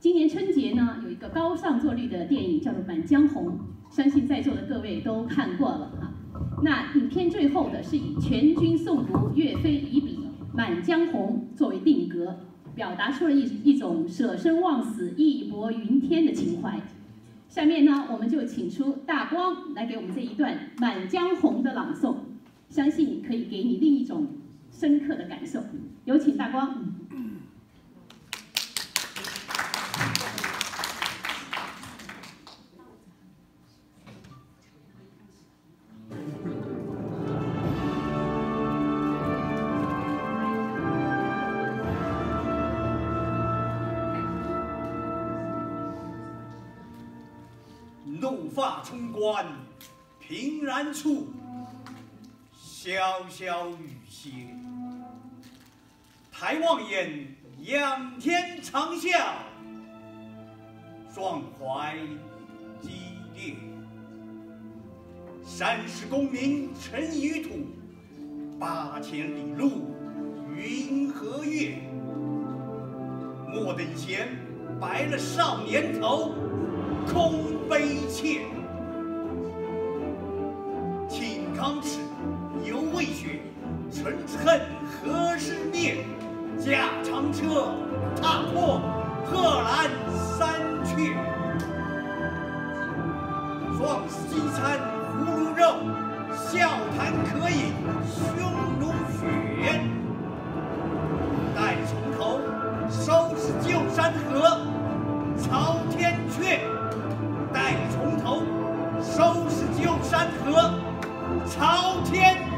今年春节呢，有一个高上座率的电影叫做《满江红》，相信在座的各位都看过了哈。那影片最后的是以全军诵读岳飞遗笔《满江红》作为定格，表达出了一一种舍生忘死、义薄云天的情怀。下面呢，我们就请出大光来给我们这一段《满江红》的朗诵，相信可以给你另一种深刻的感受。有请大光。怒发冲冠，凭栏处，潇潇雨歇。抬望眼，仰天长啸，壮怀激烈。三十功名尘与土，八千里路云和月。莫等闲，白了少年头。空悲切，青康耻，犹未雪，臣之恨何时灭？驾长车，踏破贺兰山缺。壮士饥餐胡虏肉，笑谈渴饮匈奴血。待从头，收拾旧山河，朝天阙。和，朝天。